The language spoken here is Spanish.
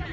Dai,